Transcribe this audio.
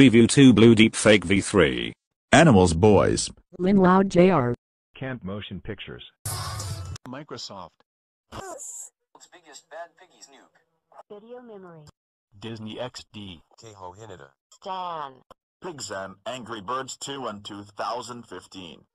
Preview 2 Blue Deepfake V3. Animals Boys. Lin Loud Jr. Camp Motion Pictures. Microsoft. biggest bad nuke. Video memory. Disney XD. Keiho Hinata. Stan. Pigs and Angry Birds 2 and 2015.